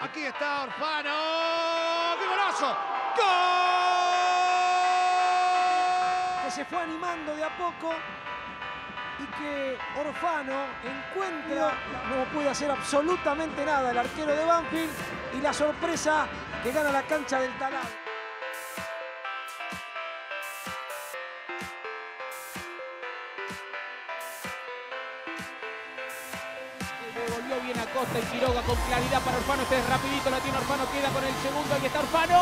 Aquí está Orfano. ¡Qué golazo! ¡Gol! que se fue animando de a poco y que Orfano encuentra, no puede hacer absolutamente nada el arquero de Banfield y la sorpresa que gana la cancha del Talar. Devolvió bien a Costa y Quiroga con claridad para Orfano. Este es rapidito, la tiene Orfano, queda con el segundo. Ahí está Orfano.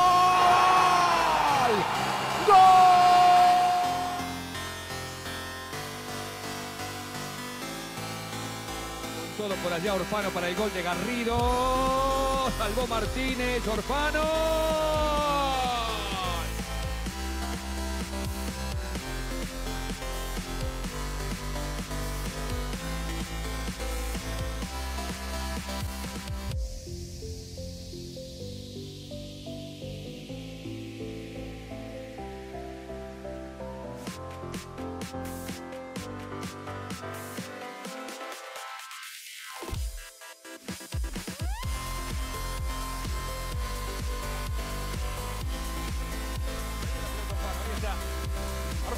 ¡Gol! Todo por allá Orfano para el gol de Garrido. Salvó Martínez, Orfano.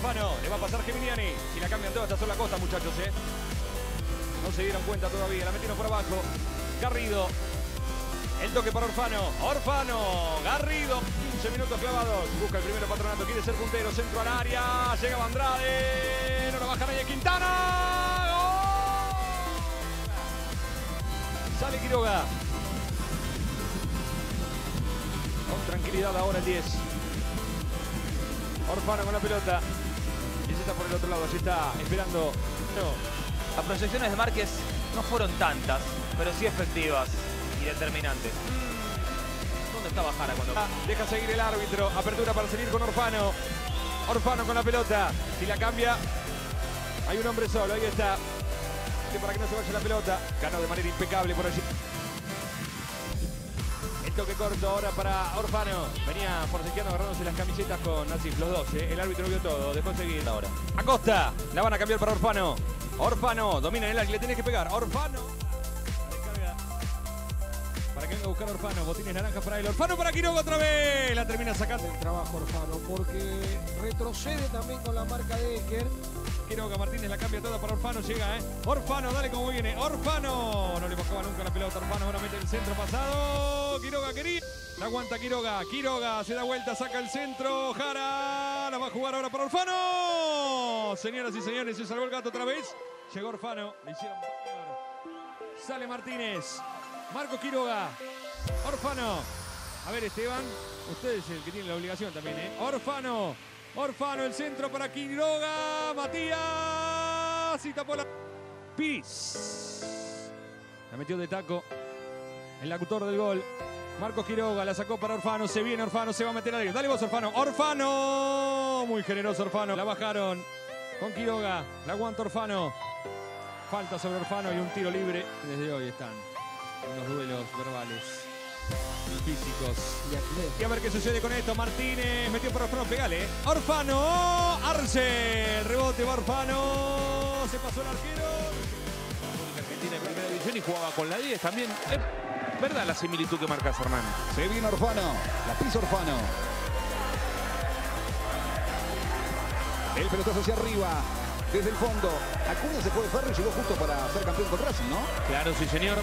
Orfano, le va a pasar Geminiani. Si la cambian todas, esta sola costa, muchachos, ¿eh? No se dieron cuenta todavía. La metieron por abajo. Garrido. El toque para Orfano. Orfano. Garrido. 15 minutos clavados. Busca el primero patronato. Quiere ser puntero. Centro al área. Llega Andrade. No la baja nadie. Quintana. Sale Quiroga. Con tranquilidad ahora el 10. Orfano con la pelota. Está por el otro lado. Allí está esperando. No. Las proyecciones de Márquez no fueron tantas, pero sí efectivas y determinantes. ¿Dónde estaba Jara cuando.? Ah, Deja seguir el árbitro. Apertura para seguir con Orfano. Orfano con la pelota. Si la cambia, hay un hombre solo. Ahí está. Que Para que no se vaya la pelota. Ganó de manera impecable por allí. Toque corto ahora para Orfano. Venía forcejeando agarrándose las camisetas con Nasif, los dos. ¿eh? El árbitro vio todo. Dejó seguir ahora. Acosta. La van a cambiar para Orfano. Orfano. Domina en el área. Le tiene que pegar. Orfano. Descarga. Para que venga a buscar a Orfano. Botines naranjas para él. Orfano para Quiroga otra vez. La termina sacando. El trabajo Orfano porque retrocede también con la marca de Eker. Quiroga Martínez la cambia toda para Orfano. Llega, ¿eh? Orfano, dale como viene. Orfano. No le bajaba nunca la pelota. Orfano ahora mete el centro pasado. Quiroga quería. La aguanta Quiroga. Quiroga se da vuelta, saca el centro. Jara. La va a jugar ahora para Orfano. Señoras y señores, se salvó el gato otra vez. Llegó Orfano. Le hicieron. Sale Martínez. Marco Quiroga. Orfano. A ver, Esteban. Usted es el que tiene la obligación también, ¿eh? Orfano. Orfano, el centro para Quiroga. Matías. Y tapó la. Pis. La metió de taco. El locutor del gol. Marcos Quiroga la sacó para Orfano. Se viene Orfano, se va a meter a Dale vos, Orfano. Orfano. Muy generoso Orfano. La bajaron con Quiroga. La aguanta Orfano. Falta sobre Orfano y un tiro libre. Desde hoy están en los duelos verbales físicos. Y a ver qué sucede con esto. Martínez metió por Orfano. Pegale. Orfano. Arce. El rebote va Orfano. Se pasó el arquero. Argentina en primera división y jugaba con la 10 también. Es verdad la similitud que marca Hernán. Se viene Orfano. La pisa Orfano. El pelotazo hacia arriba. Desde el fondo. Acuña se fue de ferro y llegó justo para ser campeón con Racing, ¿no? Claro, sí, señor.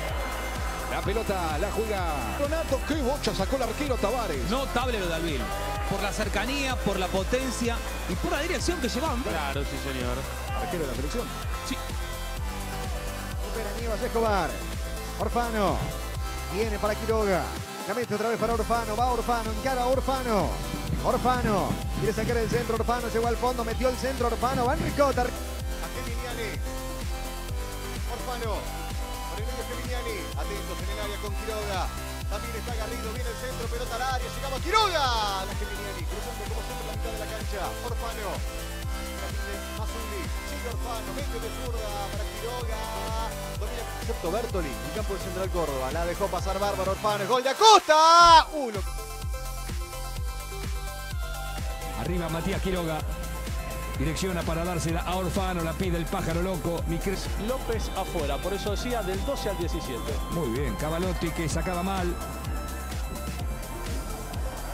La pelota la juega Donato. Qué bocha sacó el arquero Tavares. Notable lo de Albil. Por la cercanía, por la potencia y por la dirección que llevaban. Claro, sí, señor. Arquero de la selección. Recupera Aníbal Escobar. Orfano. Viene para Quiroga. La mete otra vez para Orfano. Va Orfano. Encara a Orfano. Orfano. Quiere sacar el centro. Orfano llegó al fondo. Metió el centro. Orfano. Va Enricota. A Geminiani. Orfano. El Geminiani. atentos en el área con Quiroga. También está Garrido, viene el centro, pelota al área, llegamos Quiroga. La Geminiani, cruzando como siempre la mitad de la cancha. Orfano. Mazuli, sigue Orfano, mete de zurda para Quiroga. Domina excepto Bertoli, en campo de Central Córdoba. La dejó pasar Bárbaro Orfano, gol de Acosta. Uno. Arriba Matías Quiroga. Direcciona para dársela a Orfano, la pide el pájaro loco. Micres. López afuera, por eso decía del 12 al 17. Muy bien, Cavalotti que sacaba mal.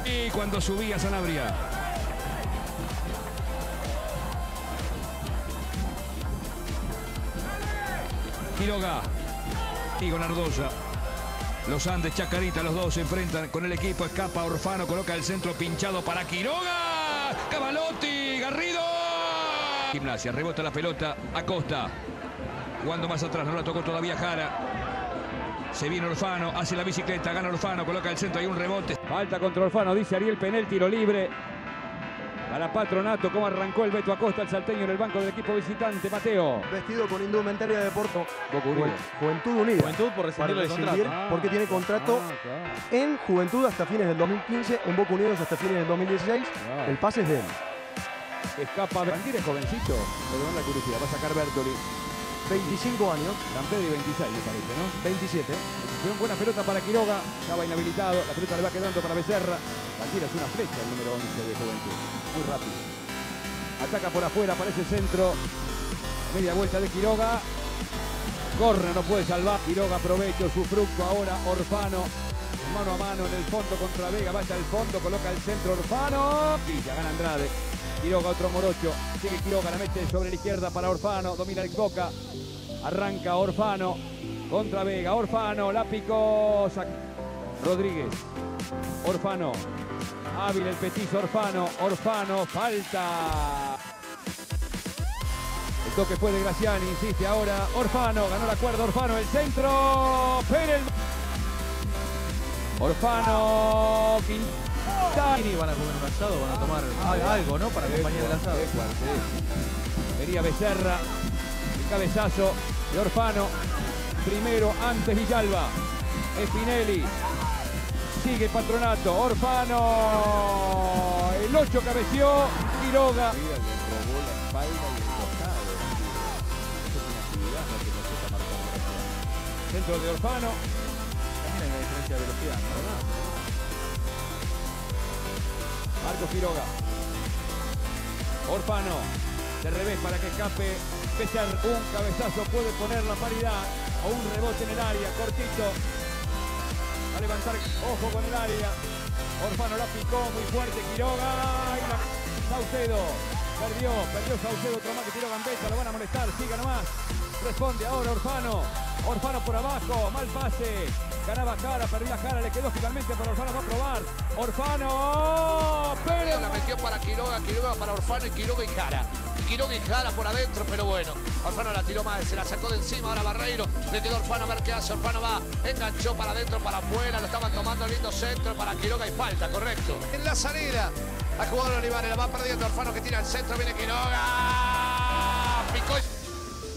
Y cuando subía Sanabria. Quiroga y Gonardosa. Los Andes, Chacarita, los dos se enfrentan con el equipo. Escapa Orfano, coloca el centro pinchado para Quiroga. Cavalotti. Gimnasia, rebota la pelota. Acosta. Jugando más atrás, no la tocó todavía Jara. Se viene Orfano, hace la bicicleta, gana Orfano, coloca el centro, hay un rebote. Falta contra Orfano, dice Ariel Penel, tiro libre. Para Patronato, cómo arrancó el Beto Acosta, el salteño en el banco del equipo visitante, Mateo. Vestido con indumentaria de Porto. Boca Unida. Juventud Unida. Juventud por rescindir Para el rescindir, contrato. porque tiene contrato Ah, claro. en Juventud hasta fines del 2015, en Boca Unidos hasta fines del 2016. Claro. El pase es de él. Escapa Bandir es jovencito, perdón la curiosidad, va a sacar Bertoli. 25 años, y 26 me parece, ¿no? 27. Fue buena pelota para Quiroga, estaba inhabilitado, la pelota le va quedando para Becerra. Bandir es una flecha el número 11 de Juventud, muy rápido. Ataca por afuera, aparece centro. Media vuelta de Quiroga. Corre, no puede salvar. Quiroga aprovecha su fruto ahora. Orfano. Mano a mano en el fondo contra Vega. Va hasta el fondo, coloca el centro Orfano. Villa, gana Andrade. Quiroga otro morocho. Sigue Quiroga, la mete sobre la izquierda para Orfano. Domina el Boca. Arranca Orfano. Contra Vega. Orfano. La picó. Rodríguez. Orfano. Hábil el petizo Orfano. Orfano. Falta. El toque fue de Graciani, insiste ahora Orfano, ganó la cuerda Orfano, el centro, Pérez. Orfano, Quintana. Van a comer un asado, van a tomar al- algo, ¿no? Para acompañar el asado. Venía Becerra, el cabezazo de Orfano. Primero antes Villalba, Spinelli. Sigue Patronato, Orfano. El 8 cabeció, Quiroga. Centro de Orfano. También hay una diferencia de velocidad, ¿no? Marco Quiroga. Orfano. De revés para que escape Becer. Un cabezazo puede poner la paridad. O un rebote en el área. Cortito. A levantar. Ojo con el área. Orfano la picó muy fuerte. Quiroga. Saucedo. Perdió. Perdió Saucedo. Otro más que tiró Gambetta. Lo van a molestar. Siga nomás. Responde ahora Orfano. Orfano por abajo. Mal pase. Ganaba cara. Perdió la cara. Le quedó finalmente para Orfano. Va a probar. Orfano. Pérez. La metió para Quiroga, Quiroga para Orfano y Quiroga y Jara. Quiroga y Jara por adentro, pero bueno. Orfano la tiró mal, se la sacó de encima ahora Barreiro. Le quedó Orfano a ver qué hace. Orfano va, enganchó para adentro, para afuera. Lo estaban tomando lindo centro para Quiroga y falta, correcto. En la salida, la jugadora Olivares la va perdiendo Orfano que tira al centro, viene Quiroga.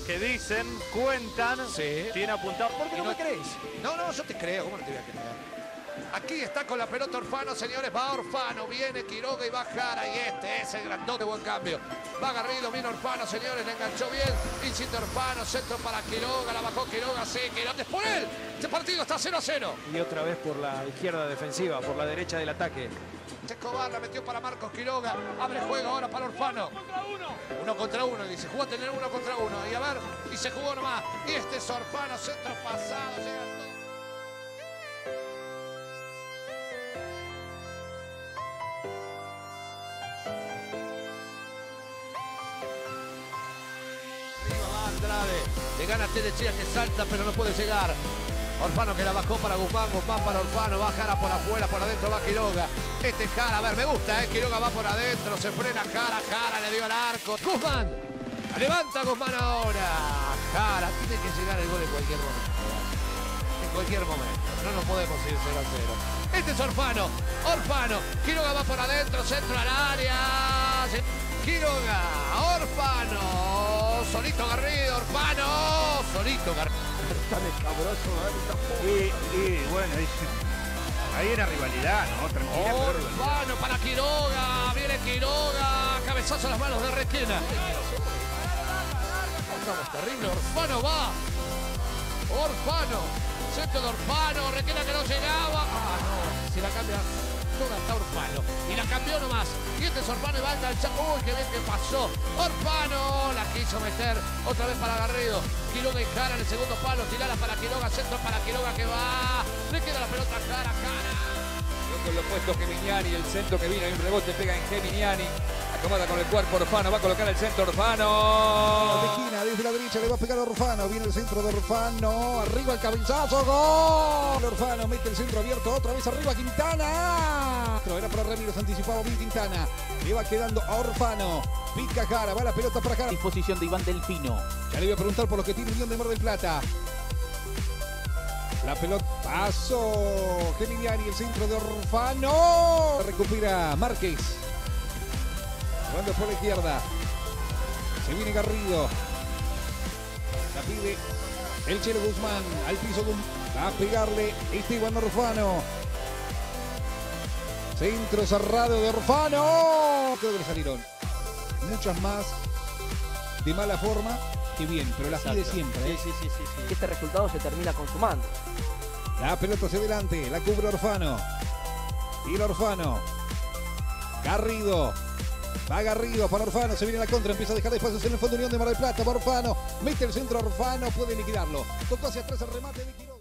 Que dicen, cuentan, Sí. tiene apuntado. ¿Por qué no- me crees? No, no, yo te creo, ¿cómo no te voy a creer? Aquí está con la pelota Orfano, señores. Va Orfano, viene Quiroga y va Jara. Y este es el grandote, buen cambio. Va Garrido, viene Orfano, señores. Le enganchó bien. Insiste Orfano, centro para Quiroga. La bajó Quiroga, sí, Quiroga. Es por él. Este partido está 0 a 0. Y otra vez por la izquierda defensiva, por la derecha del ataque. Escobar la metió para Marcos Quiroga. Abre juego ahora para Orfano. Uno contra uno, dice. Jugó a tener uno contra uno. Y a ver, y se jugó nomás. Y este es Orfano, centro pasado. Llega gana Telechea que salta pero no puede llegar. Orfano que la bajó para Guzmán, Guzmán para Orfano, va Jara por afuera, por adentro va Quiroga. Este es Jara, a ver, me gusta, ¿eh? Quiroga va por adentro, se frena Jara, Jara le dio al arco. Guzmán, levanta Guzmán ahora. Jara, tiene que llegar el gol en cualquier momento. En cualquier momento, no nos podemos ir 0 a 0. Este es Orfano, Orfano, Quiroga va por adentro, centro al área. Quiroga, Orfano, solito Garrido, Orfano, Garrido. tan escabroso. Y, y bueno, dice, ahí era rivalidad, ¿no? Tranquila, pero rivalidad. Orfano para Quiroga. Viene Quiroga. Cabezazo a las manos de Requena. Estamos terrible. Orfano va. Orfano. Centro de Orfano. Requena que no llegaba. Ah, Y nomás. Y este es Orfano y va a enganchar. Uy, qué bien que pasó. Orfano la quiso meter. Otra vez para Garrido. Quiroga y Jara en el segundo palo. Tirala para Quiroga. Centro para Quiroga que va. Le queda la pelota cara a cara. Con lo puesto Geminiani, el centro que vino, hay un rebote, pega en Geminiani. Acomoda con el cuerpo Orfano, va a colocar el centro De Orfano. esquina, desde la derecha le va a pegar a Orfano. Viene el centro de Orfano. Arriba el cabezazo. ¡Gol! Orfano mete el centro abierto. Otra vez arriba Quintana. Era para Ramiro. Se anticipaba bien Quintana. Le va quedando a Orfano. Pica Jara. Va la pelota para Jara. Disposición de Iván Delfino. Ya le voy a preguntar por los que tiene Unión de Mar del Plata. La pelota. Paso. Geminiani. El centro de Orfano. Recupera Márquez. Jugando por la izquierda. Se viene Garrido. La pide el Chelo Guzmán. Al piso. Va a pegarle Esteban Orfano. Centro cerrado de Orfano. Creo que le salieron muchas más de mala forma que bien, pero las pide siempre. ¿eh? Sí, sí, sí, sí. Este resultado se termina consumando. La pelota hacia adelante, la cubre Orfano. Y el Orfano. Garrido. Va Garrido para Orfano, se viene la contra, empieza a dejar espacios en el fondo Unión de Mar del Plata. Va Orfano, mete el centro Orfano, puede liquidarlo. Tocó hacia atrás el remate Quiroga.